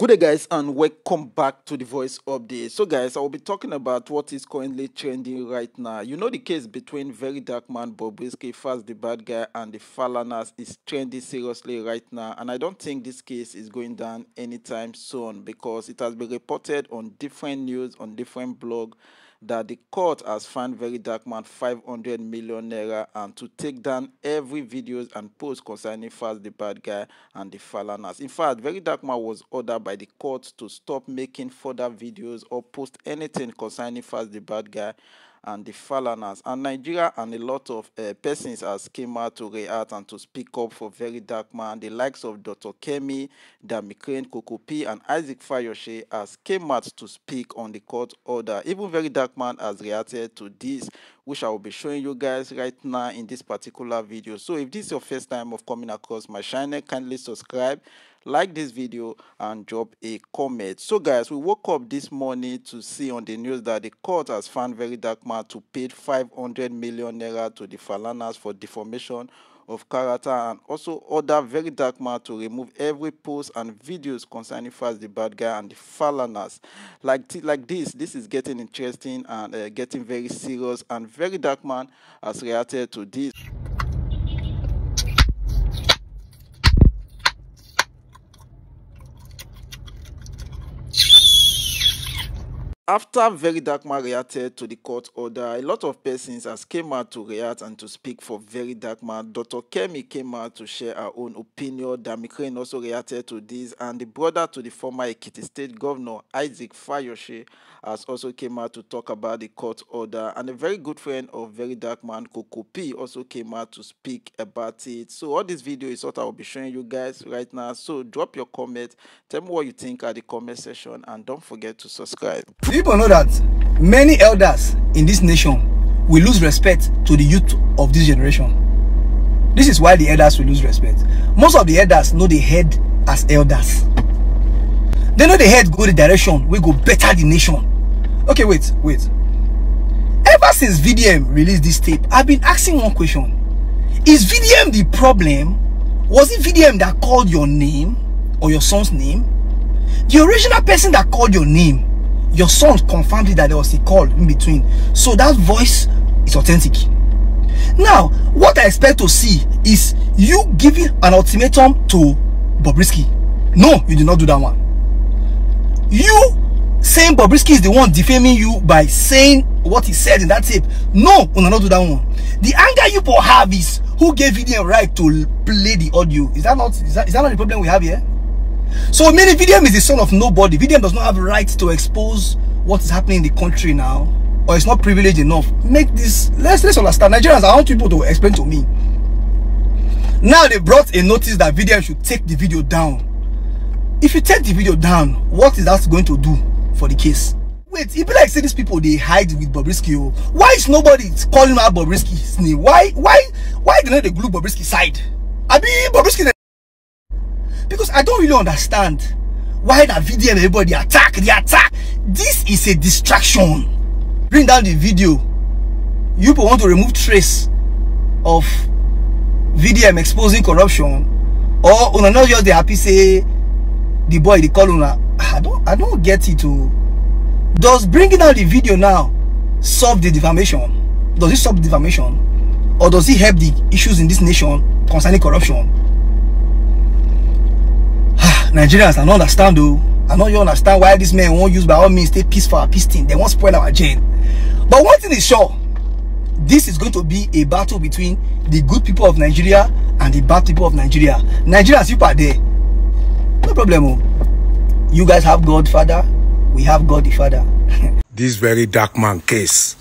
Good day, guys, and welcome back to the Voice Update. So, guys, I will be talking about what is currently trending right now. You know, the case between Very Dark Man Bobrisky, Falz the Bad Guy, and the Falanas is trending seriously right now, and I don't think this case is going down anytime soon because it has been reported on different news on different blogs that the court has fined Very Dark Man 500 million naira and to take down every videos and posts concerning Falz the Bad Guy and the Falanas. In fact, Very Dark Man was ordered by the court to stop making further videos or post anything concerning Falz the Bad Guy and the Falanas. And Nigeria and a lot of uh, persons has came out to react and to speak up for Very Dark Man. The likes of Dr. Kemi, Dammy Krane Kokopi, and Isaac Fayose has came out to speak on the court order. Even Very Dark Man has reacted to this, which I will be showing you guys right now in this particular video. So if this is your first time of coming across my channel, kindly subscribe like this video and drop a comment. So guys we woke up this morning to see on the news that the court has found very dark man to pay 500 million naira to the falanas for deformation of character and also order very dark man to remove every post and videos concerning Falz the bad guy and the falanas. Like like this this is getting interesting and uh, getting very serious and very dark man has reacted to this After Very Dark Man reacted to the court order, a lot of persons has came out to react and to speak for Very Dark Man. Dr. Kemi came out to share her own opinion. Dammy Krane also reacted to this, and the brother to the former Ekiti State Governor Isaac Fayose has also came out to talk about the court order. And a very good friend of Very Dark Man, Kokopi, also came out to speak about it. So all this video is what I will be showing you guys right now. So drop your comment, tell me what you think at the comment section, and don't forget to subscribe. People know that many elders in this nation will lose respect to the youth of this generation. This is why the elders will lose respect. Most of the elders know the head as elders. They know the head go the direction we go better the nation. Okay, wait, wait. Ever since VDM released this tape, I've been asking one question. Is VDM the problem? Was it VDM that called your name or your son's name? The original person that called your name your son confirmed it that there was a call in between. So that voice is authentic. Now what i expect to see is you giving an ultimatum to bobrisky. No you did not do that one. You saying bobrisky is the one defaming you by saying what he said in that tape. No we will not do that one. The anger you for have is who gave VDM right to play the audio. Is that not is that, is that not the problem we have here so meaning VDM is the son of nobody. VDM does not have right to expose what is happening in the country now. Or it's not privileged enough. Make this let's let's understand. Nigerians, I want people to explain to me. Now they brought a notice that VDM should take the video down. If you take the video down, what is that going to do for the case? Wait, it be like say these people they hide with Bobrisky. Oh. Why is nobody calling out Bobrisky's name? Why why why do they glue Bobrisky side? I mean Bobrisky because I don't really understand why that video everybody attack the attack. This is a distraction. Bring down the video. You want to remove trace of VDM exposing corruption? Or una not just the happy say the boy the call una I don't I don't get it to oh. does bringing down the video now solve the defamation? Does it solve the defamation? Or does it help the issues in this nation concerning corruption nigerians i don't understand though. I know you understand why this man won't use by all means take peace for our peace team they won't spoil our chain but one thing is sure. This is going to be a battle between the good people of nigeria and the bad people of nigeria. Nigerians you are there no problem oh. you guys have god father. We have god the father. This very dark man case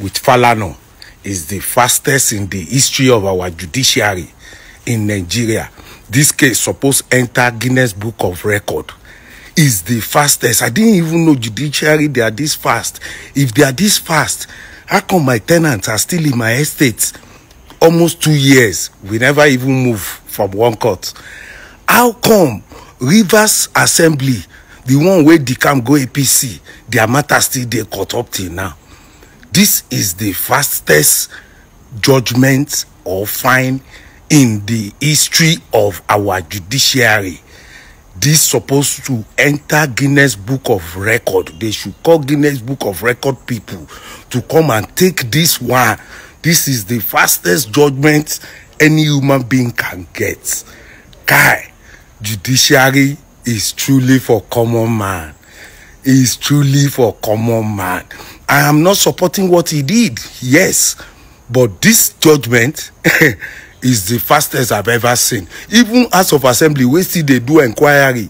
with falano is the fastest in the history of our judiciary in nigeria this case suppose enter guinness book of record. Is the fastest. I didn't even know judiciary they are this fast. If they are this fast how come my tenants are still in my estate? Almost two years we never even move from one court. How come rivers assembly the one wey decam go apc their matter still dey caught up till now? This is the fastest judgment or fine in the history of our judiciary. This supposed to enter guinness book of record. They should call guinness book of record people to come and take this one. This is the fastest judgment any human being can get. Guy judiciary is truly for common man. Is truly for common man. I am not supporting what he did yes. But this judgment is the fastest i've ever seen. Even house of assembly wey still dey do inquiry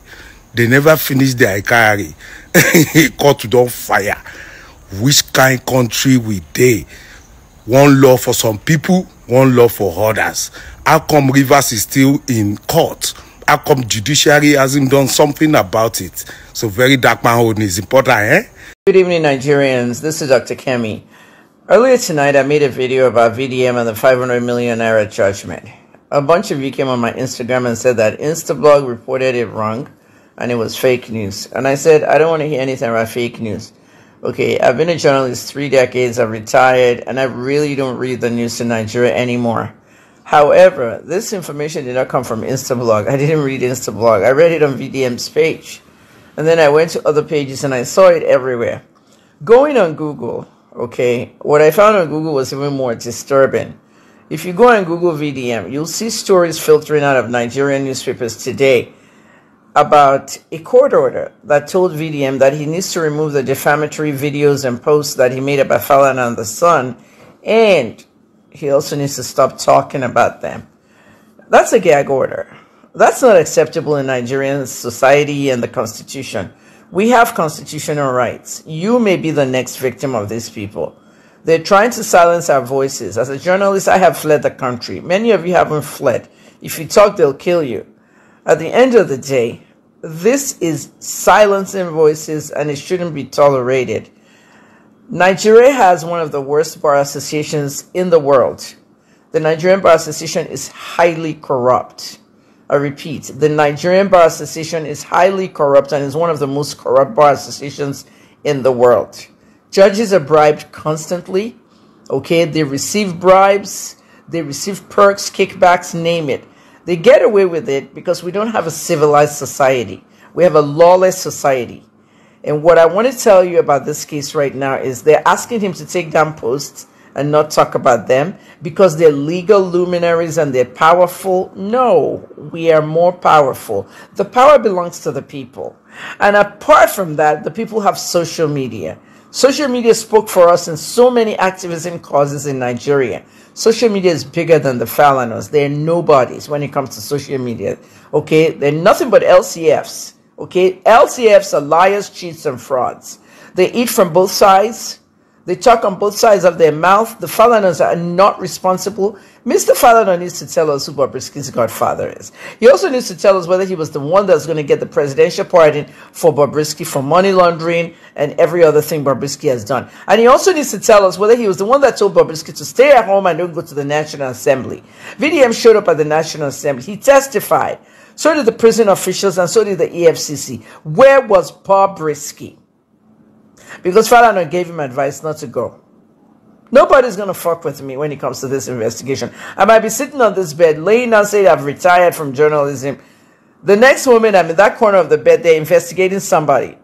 they never finish their inquiry court don fire. Which kind country we dey? One law for some people one law for others. How come rivers is still in court? How come judiciary hasn't done something about it? So very dark man own is important eh? Good evening, Nigerians. This is Dr. Kemi. Earlier tonight, I made a video about VDM and the 500 million naira judgment. A bunch of you came on my Instagram and said that Instablog reported it wrong and it was fake news. And I said, I don't want to hear anything about fake news. Okay, I've been a journalist three decades, I've retired, and I really don't read the news in Nigeria anymore. However, this information did not come from Instablog. I didn't read Instablog. I read it on VDM's page. And then I went to other pages and I saw it everywhere. Going on Google, okay, what I found on Google was even more disturbing. If you go on Google VDM, you'll see stories filtering out of Nigerian newspapers today about a court order that told VDM that he needs to remove the defamatory videos and posts that he made about Falana and the son, and he also needs to stop talking about them. That's a gag order. That's not acceptable in Nigerian society and the constitution. We have constitutional rights. You may be the next victim of these people. They're trying to silence our voices. As a journalist, I have fled the country. Many of you haven't fled. If you talk, they'll kill you. At the end of the day, this is silencing voices and it shouldn't be tolerated. Nigeria has one of the worst bar associations in the world. The Nigerian Bar Association is highly corrupt. I repeat, the Nigerian Bar Association is highly corrupt and is one of the most corrupt bar associations in the world. Judges are bribed constantly. Okay, they receive bribes, they receive perks, kickbacks, name it. They get away with it because we don't have a civilized society. We have a lawless society. And what I want to tell you about this case right now is they're asking him to take down posts and not talk about them because they're legal luminaries and they're powerful. No, we are more powerful. The power belongs to the people. And apart from that, the people have social media. Social media spoke for us in so many activism causes in Nigeria. Social media is bigger than the Falanos. They're nobodies when it comes to social media. Okay, they're nothing but LCFs. Okay, LCFs are liars, cheats, and frauds. They eat from both sides. They talk on both sides of their mouth. The Falanas are not responsible. Mr. Falana needs to tell us who Bobrisky's godfather is. He also needs to tell us whether he was the one that's going to get the presidential pardon for Bobrisky for money laundering and every other thing Bobrisky has done. And he also needs to tell us whether he was the one that told Bobrisky to stay at home and don't go to the National Assembly. VDM showed up at the National Assembly. He testified. So did the prison officials and so did the EFCC. Where was Bobrisky? Because Falana gave him advice not to go. Nobody's going to fuck with me when it comes to this investigation. I might be sitting on this bed, laying down, saying I've retired from journalism. The next moment I'm in that corner of the bed, they're investigating somebody.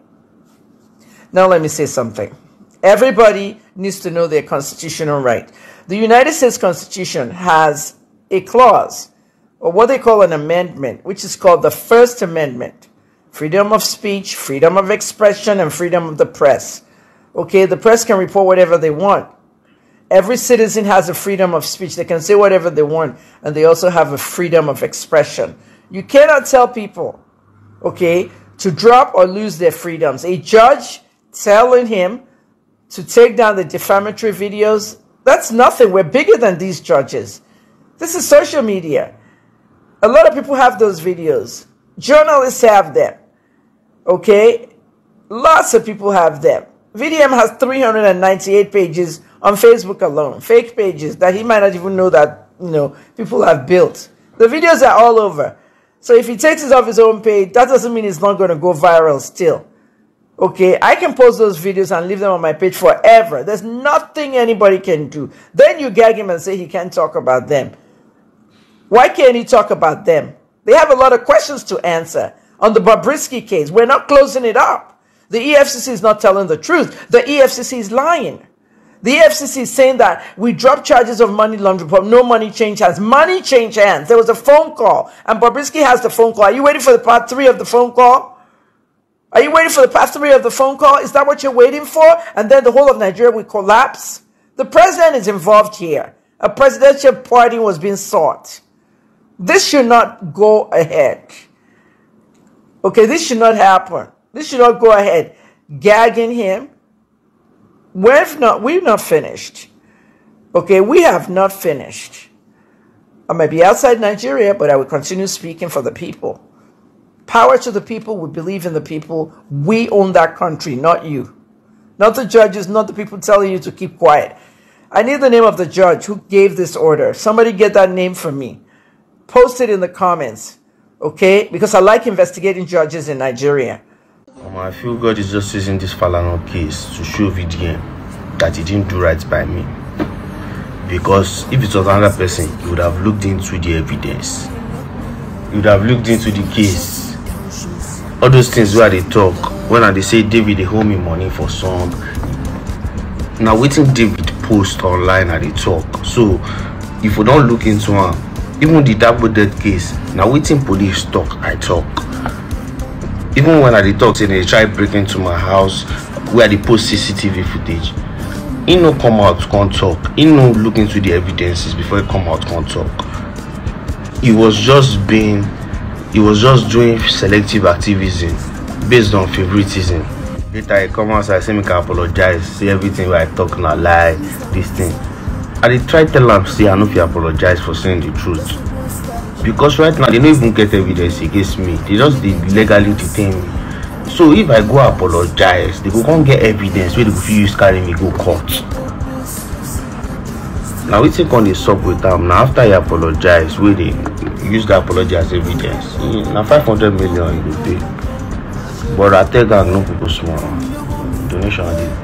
Now, let me say something. Everybody needs to know their constitutional right. The United States Constitution has a clause, or what they call an amendment, which is called the First Amendment freedom of speech, freedom of expression, and freedom of the press. Okay, the press can report whatever they want. Every citizen has a freedom of speech. They can say whatever they want, and they also have a freedom of expression. You cannot tell people, okay, to drop or lose their freedoms. A judge telling him to take down the defamatory videos, that's nothing. We're bigger than these judges. This is social media. A lot of people have those videos. Journalists have them. Okay? Lots of people have them. VDM has 398 pages on Facebook alone, fake pages that he might not even know that, you know, people have built. The videos are all over. So if he takes it off his own page, that doesn't mean it's not going to go viral still. Okay, I can post those videos and leave them on my page forever. There's nothing anybody can do. Then you gag him and say he can't talk about them. Why can't he talk about them? They have a lot of questions to answer on the Bobrisky case. We're not closing it up. The EFCC is not telling the truth. The EFCC is lying. The EFCC is saying that we dropped charges of money laundering, but no money change hands. Money change hands. There was a phone call, and Bobrisky has the phone call. Are you waiting for the part three of the phone call? Are you waiting for the part three of the phone call? Is that what you're waiting for? And then the whole of Nigeria will collapse? The president is involved here. A presidential pardon was being sought. This should not go ahead. Okay, this should not happen. This should not go ahead. Gagging him. We've not, we've not finished. Okay, we have not finished. I might be outside Nigeria, but I will continue speaking for the people. Power to the people. We believe in the people. We own that country, not you. Not the judges, not the people telling you to keep quiet. I need the name of the judge who gave this order. Somebody get that name for me. Post it in the comments, okay? Because I like investigating judges in Nigeria. Um, I feel God is just using this Falano case to show VDM that he didn't do right by me. Because if it was another person, he would have looked into the evidence. He would have looked into the case. All those things where they talk, when they say Davido they hold me money for song. Now waiting Davido post online and they talk. So if we don't look into him, even the double dead case, now waiting police talk, I talk. Even when I talk say they try break into my house where they post CCTV footage, he no come out come talk. He no look into the evidences before he come out come talk. He was just being, he was just doing selective activism based on favoritism. Later he come outside say make I apologize, say everything wey I talk na lie, this thing. I dey try tell am say I no fit apologize for saying the truth. because right now they no even get evidence against me. They just dey legally detain me. So if i go apologize they go come get evidence wey they go fit use carry me go court. Na wetin come dey sup with am? Na after he apologize wey dey use the apology as evidence. He, na five hundred million he go pay. But i tell gang no people small. Donation dey